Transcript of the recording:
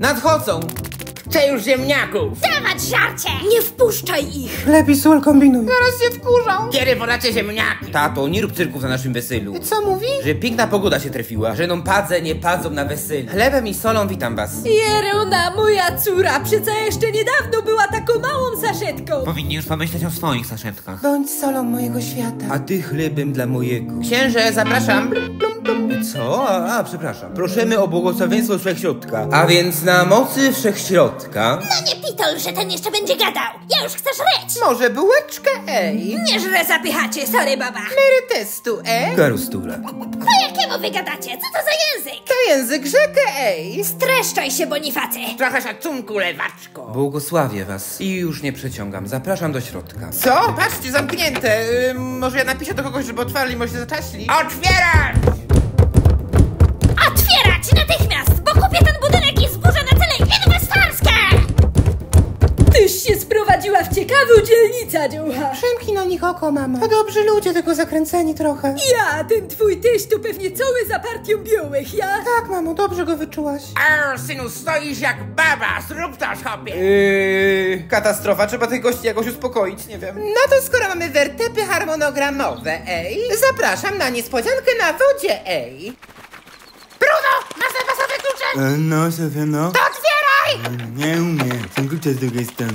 Nadchodzą! Chcę już ziemniaków! Dawać żarcie! Nie wpuszczaj ich! Lepiej sól kombinuj. Zaraz się wkurzą! Kiedy podacie ziemniaki? Tato, nie rób cyrków na naszym wesylu. Co mówi? Że piękna pogoda się trafiła, że nam padze nie padzą na wesylu. Chlebem i solą witam was. Jerona, moja córa, przecież jeszcze niedawno była taką małą saszetką! Powinni już pomyśleć o swoich saszetkach. Bądź solą mojego świata. A ty chlebem dla mojego. Księże, zapraszam. Co? A, a, przepraszam. Prosimy o błogosławieństwo Wszechśrodka. A więc na mocy Wszechśrodka... No nie pitol, że ten jeszcze będzie gadał! Ja już chcę żreć! Może bułeczkę, ej? Nie żre zapychacie, sorry baba! Mery testu, ej? Garustura. Po jakiemu wy gadacie? Co to za język? To język rzekę, ej? Streszczaj się, Bonifacy! Trochę szacunku, lewaczko. Błogosławię was i już nie przeciągam. Zapraszam do środka. Co? Patrzcie, zamknięte. Yy, może ja napiszę do kogoś, żeby otwarli, może się zaczaśli? Otwierać! Się sprowadziła w ciekawą dzielnicę, dziucha! Przymknij na nich oko, mama. To dobrzy ludzie, tylko zakręceni trochę. Ja, ten twój tyś to pewnie cały za partią białych, ja? Tak, mamo, dobrze go wyczułaś. Arr, synu, stoisz jak baba, zrób to sobie. Yy, katastrofa, trzeba tych gości jakoś uspokoić, nie wiem. No to skoro mamy wertepy harmonogramowe, ej, zapraszam na niespodziankę na wodzie, ej. Bruno, masz zapasowe klucze? E, No, szefie, no. Otwieraj! Nie umiem. Są klucze z drugiej strony.